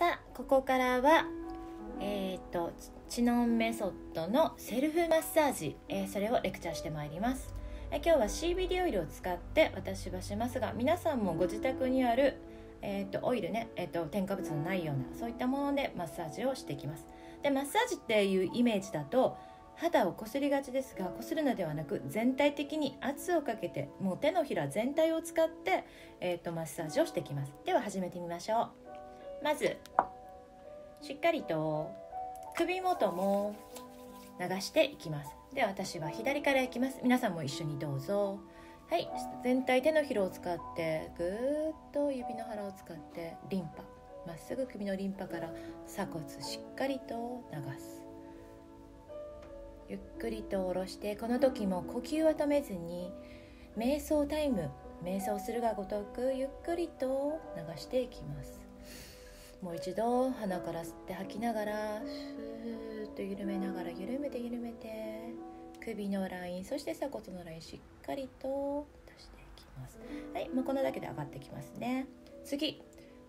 さあここからはえっ、とチノンメソッドのセルフマッサージ、えーそれをレクチャーしてまいります、え今日は CBD オイルを使って私はしますが皆さんもご自宅にあるえー、とオイルね、えー、と添加物のないようなそういったものでマッサージをしていきます。でマッサージっていうイメージだと肌をこすりがちですがこするのではなく全体的に圧をかけてもう手のひら全体を使って、えー、とマッサージをしていきます。では始めてみましょう。まずしっかりと首元も流していきます。では私は左からいきます。皆さんも一緒にどうぞ。はい全体手のひらを使ってぐーっと指の腹を使ってリンパ。まっすぐ首のリンパから鎖骨しっかりと流す。ゆっくりと下ろしてこの時も呼吸は止めずに瞑想タイム。瞑想するがごとくゆっくりと流していきます。もう一度鼻から吸って吐きながらふーっと緩めながら緩めて緩めて首のラインそして鎖骨のラインしっかりと出していきます。はいもうこのだけで上がってきますね。次。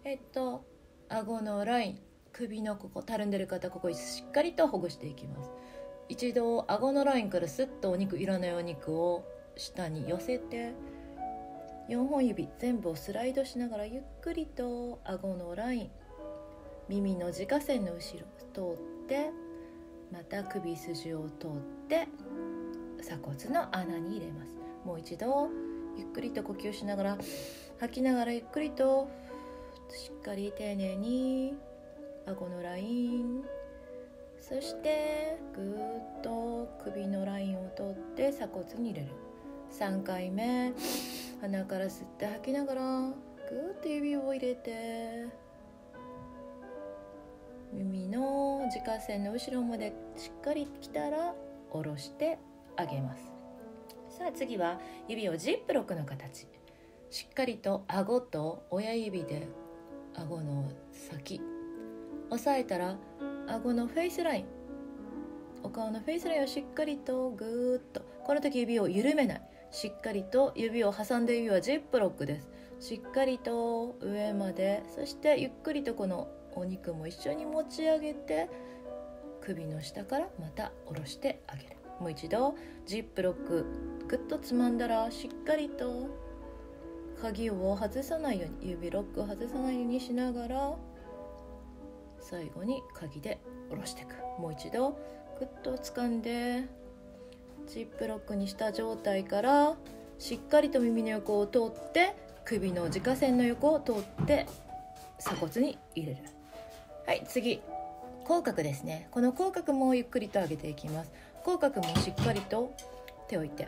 えっと顎のライン。首のここたるんでる方ここしっかりとほぐしていきます。一度顎のラインからスッとお肉いらないお肉を下に寄せて4本指全部をスライドしながらゆっくりと顎のライン耳の自家線の後ろ通ってまた首筋を通って鎖骨の穴に入れます。もう一度ゆっくりと呼吸しながら吐きながらゆっくりとしっかり丁寧に顎のラインそしてぐーっと首のラインを通って鎖骨に入れる。3回目鼻から吸って吐きながらぐーっと指を入れて耳の自家線の後ろまでしっかりきたら下ろしてあげます。さあ次は指をジップロックの形。しっかりと顎と親指で顎の先押さえたら顎のフェイスライン。お顔のフェイスラインをしっかりとぐーっと。この時指を緩めない。しっかりと指を挟んで指はジップロックです。しっかりと上まで。そしてゆっくりとこのお肉も一緒に持ち上げて首の下からまた下ろしてあげる。もう一度ジップロックグッとつまんだらしっかりと鍵を外さないように指ロックを外さないようにしながら最後に鍵で下ろしていく。もう一度グッと掴んでジップロックにした状態からしっかりと耳の横を通って首の自家線の横を通って鎖骨に入れる。はい次口角ですね。この口角もゆっくりと上げていきます。口角もしっかりと手を置いて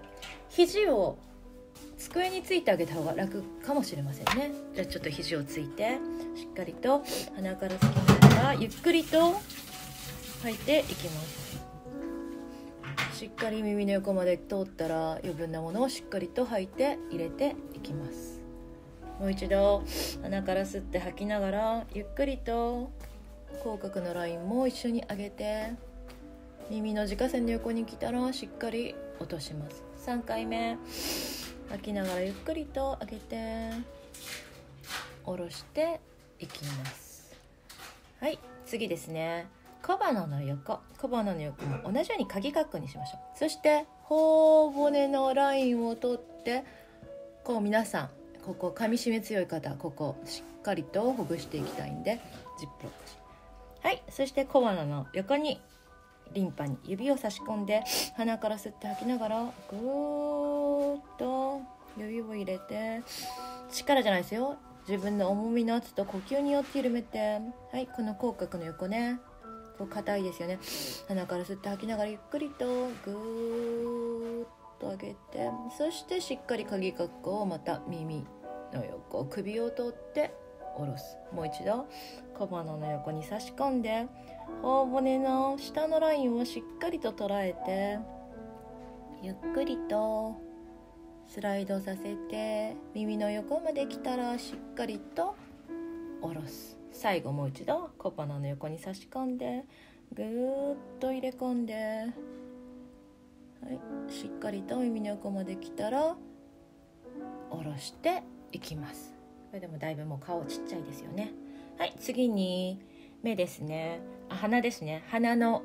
肘を机についてあげた方が楽かもしれませんね。じゃあちょっと肘をついてしっかりと鼻から吸きながらゆっくりと吐いていきます。しっかり耳の横まで通ったら余分なものをしっかりと吐いて入れていきます。もう一度鼻から吸って吐きながらゆっくりと口角のラインも一緒に上げて耳の自家線の横に来たらしっかり落とします。3回目。吐きながらゆっくりと上げて下ろしていきます。はい次ですね。小鼻の横。小鼻の横も同じように鍵カッコにしましょう。そして頬骨のラインを取ってこう皆さんここ噛み締め強い方ここしっかりとほぐしていきたいんでジップロックはいそして小鼻の横にリンパに指を差し込んで鼻から吸って吐きながらぐーっと指を入れて力じゃないですよ。自分の重みの圧と呼吸によって緩めてはいこの口角の横ね。こう硬いですよね。鼻から吸って吐きながらゆっくりとぐーっと上げてそしてしっかり鍵括弧をまた耳の横首を取って下ろすもう一度小鼻の横に差し込んで頬骨の下のラインをしっかりと捉えてゆっくりとスライドさせて耳の横まで来たらしっかりと下ろす最後もう一度小鼻の横に差し込んでぐーっと入れ込んで、はい、しっかりと耳の横まで来たら下ろしていきますこれでもだいぶもう顔ちっちゃいですよね。はい次に目ですね。あ鼻ですね。鼻の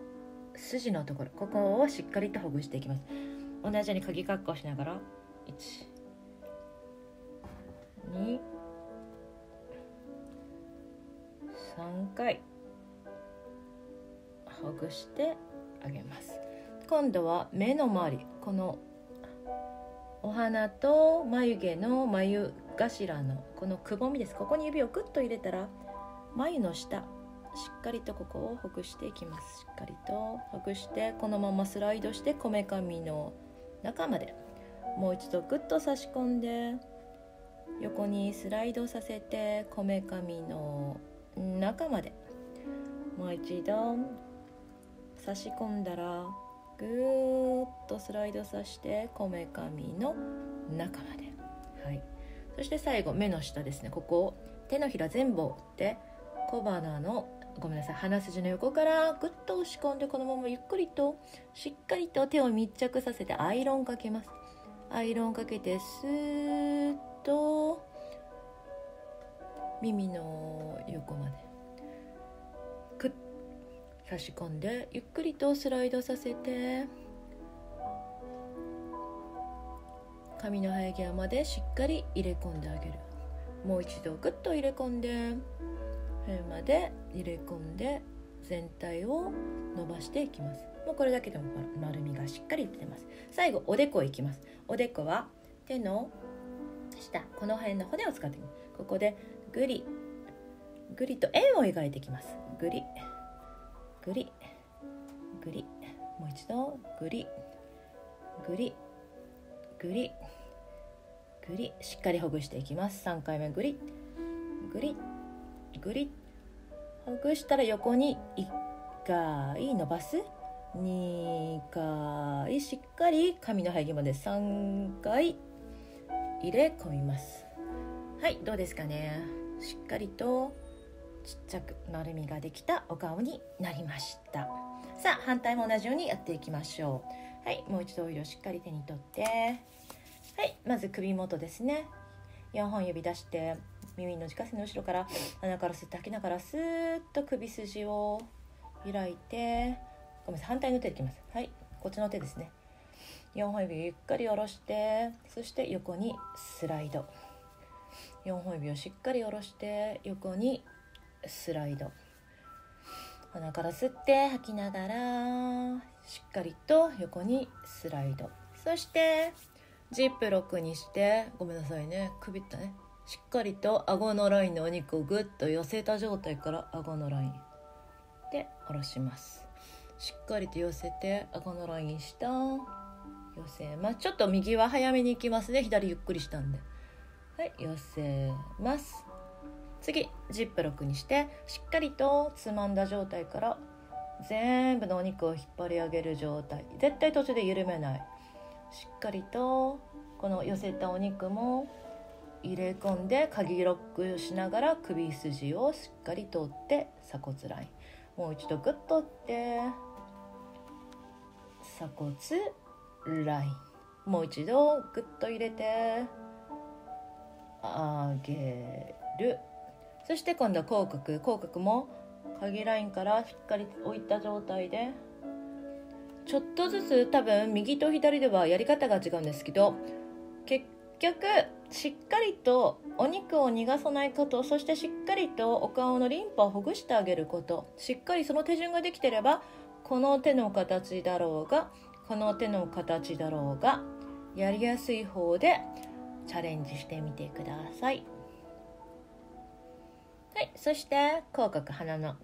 筋のところ。ここをしっかりとほぐしていきます。同じように鍵括弧しながら。1 2 3回。ほぐしてあげます。今度は目の周り。このお花と眉毛の眉頭のこのくぼみです。ここに指をクッと入れたら眉の下しっかりとここをほぐしていきます。しっかりとほぐしてこのままスライドしてこめかみの中まで。もう一度グッと差し込んで横にスライドさせてこめかみの中まで。もう一度差し込んだらぐーっとスライドさしてこめかみの中まで。はい。そして最後目の下ですね。ここを手のひら全部折って小鼻のごめんなさい鼻筋の横からぐっと押し込んでこのままゆっくりとしっかりと手を密着させてアイロンかけます。アイロンかけてスーッと耳の横までくっ差し込んでゆっくりとスライドさせて。髪の生え際までしっかり入れ込んであげる。もう一度グッと入れ込んで辺まで入れ込んで全体を伸ばしていきます。もうこれだけでも丸みがしっかり出てます。最後おでこいきます。おでこは手の下この辺の骨を使ってここでぐりぐりと円を描いていきます。ぐりぐりぐりもう一度ぐりぐりぐりぐりしっかりほぐしていきます。3回目ぐりぐりぐりほぐしたら横に1回伸ばす。2回しっかり髪の生え際まで。3回入れ込みます。はいどうですかね。しっかりとちっちゃく丸みができたお顔になりました。さあ反対も同じようにやっていきましょう。はいもう一度オイルをしっかり手に取って。はいまず首元ですね。4本指出して耳の自家製の後ろから鼻から吸って吐きながらスーッと首筋を開いてごめんなさい反対の手いきます。はいこっちの手ですね。4本指ゆっくり下ろしてそして横にスライド。4本指をしっかり下ろして横にスライド。鼻から吸って吐きながらしっかりと横にスライド。そしてジップロックにしてごめんなさいね。首ったね。しっかりと顎のラインのお肉をぐっと寄せた状態から顎のラインで下ろします。しっかりと寄せて顎のライン下寄せます。ちょっと右は早めに行きますね。左ゆっくりしたんで。はい寄せます。次ジップロックにしてしっかりとつまんだ状態から全部のお肉を引っ張り上げる状態。絶対途中で緩めない。しっかりとこの寄せたお肉も入れ込んで鍵ロックしながら首筋をしっかり通って鎖骨ライン。もう一度グッとって鎖骨ライン。もう一度グッと入れて上げる。そして今度は口角。口角も鍵ラインからしっかり置いた状態でちょっとずつ多分右と左ではやり方が違うんですけど結局しっかりとお肉を逃がさないことそしてしっかりとお顔のリンパをほぐしてあげることしっかりその手順ができてればこの手の形だろうがこの手の形だろうがやりやすい方でチャレンジしてみてください。はい、そして口角鼻の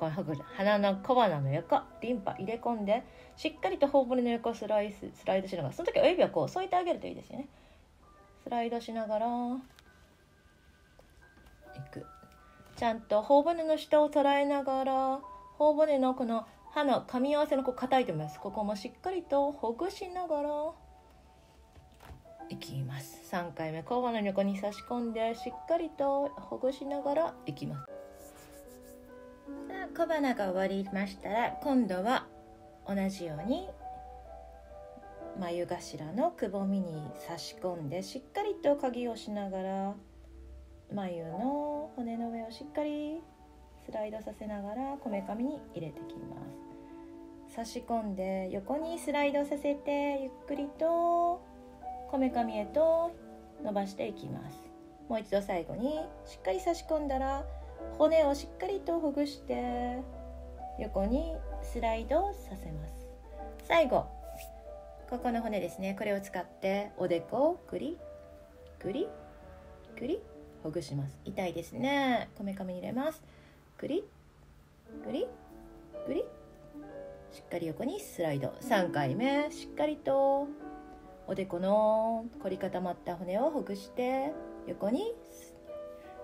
鼻の小鼻の横リンパ入れ込んでしっかりと頬骨の横スライススライドしながらその時親指はこう添えてあげるといいですよね。スライドしながらいく。ちゃんと頬骨の下を捉えながら頬骨のこの歯の噛み合わせのこう硬いと思います。ここもしっかりとほぐしながらいきます。3回目交互の横に差し込んでしっかりとほぐしながらいきます。小鼻が終わりましたら今度は同じように眉頭のくぼみに差し込んでしっかりと鍵をしながら眉の骨の上をしっかりスライドさせながらこめかみに入れてきます。差し込んで横にスライドさせてゆっくりとこめかみへと伸ばしていきます。もう一度最後にしっかり差し込んだら骨をしっかりとほぐして横にスライドさせます。最後ここの骨ですね。これを使っておでこをクリクリクリほぐします。痛いですね。こめかみに入れます。クリクリクリしっかり横にスライド。3回目しっかりとおでこの凝り固まった骨をほぐして横に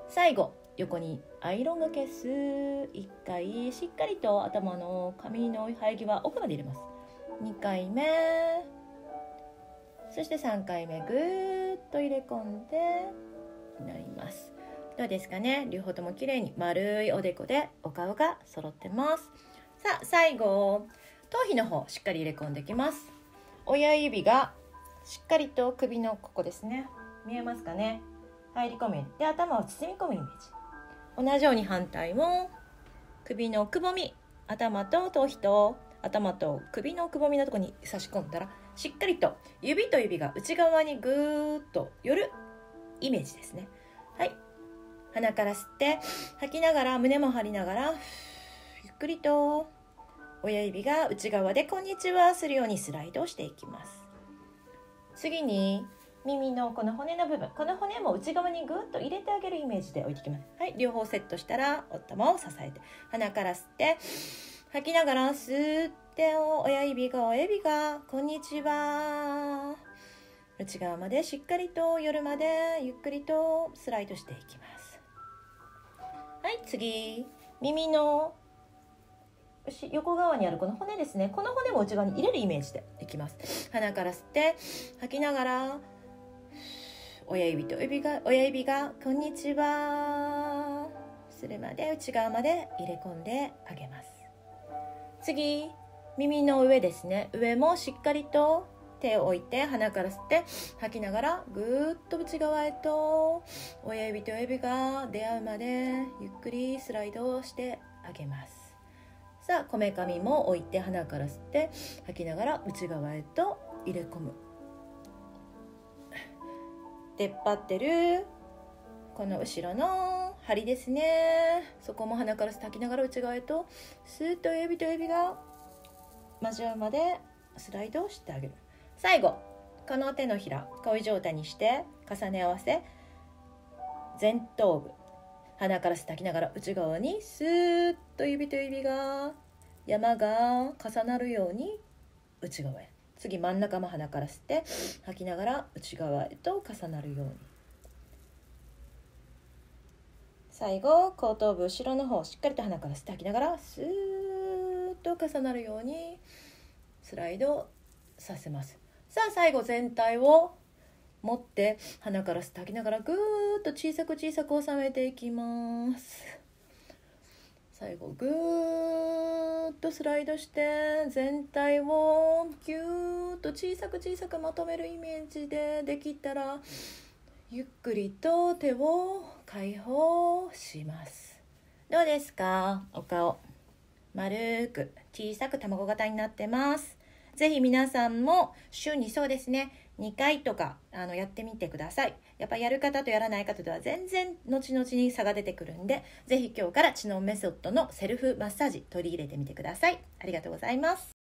最後横にアイロンがけす。1回しっかりと頭の髪の生え際奥まで入れます。2回目。そして3回目。ぐーっと入れ込んで。なります。どうですかね？両方とも綺麗に。丸いおでこでお顔が揃ってます。さあ最後。頭皮の方しっかり入れ込んできます。親指がしっかりと首のここですね。見えますかね？入り込めで頭を包み込むイメージ。同じように反対も首のくぼみ頭と頭皮と頭と首のくぼみのとこに差し込んだらしっかりと指と指が内側にぐーっと寄るイメージですね。はい。鼻から吸って吐きながら胸も張りながらゆっくりと親指が内側で「こんにちは」するようにスライドしていきます。次に耳のこの骨の部分この骨も内側にぐっと入れてあげるイメージで置いていきます。はい両方セットしたらお頭を支えて鼻から吸って吐きながら吸って親指が親指がこんにちは。内側までしっかりと夜までゆっくりとスライドしていきます。はい次。耳の横側にあるこの骨ですね。この骨も内側に入れるイメージでいきます。鼻から吸って吐きながら親指と指が親指が「こんにちは」するまで内側まで入れ込んであげます。次耳の上ですね。上もしっかりと手を置いて鼻から吸って吐きながらぐーっと内側へと親指と指が出会うまでゆっくりスライドしてあげます。さあこめかみも置いて鼻から吸って吐きながら内側へと入れ込む。出っ張ってるこの後ろの針ですね。そこも鼻から吐きながら内側へとスーッと指と指が交わるまでスライドをしてあげる。最後この手のひらこうい状態にして重ね合わせ前頭部鼻から吐きながら内側にスーッと指と指が山が重なるように内側へ。次真ん中も鼻から吸って吐きながら内側へと重なるように。最後後頭部後ろの方しっかりと鼻から吸って吐きながらスーッと重なるようにスライドさせます。さあ最後全体を持って鼻から吸って吐きながらぐーっと小さく小さく収めていきます。最後ぐーっとスライドして全体をぎゅーっと小さく小さくまとめるイメージでできたらゆっくりと手を解放します。どうですか？お顔。丸く小さく卵型になってます。ぜひ皆さんも週にそうですね2回とかあのやってみてください。やっぱやる方とやらない方では全然後々に差が出てくるんでぜひ今日から知能メソッドのセルフマッサージ取り入れてみてください。ありがとうございます。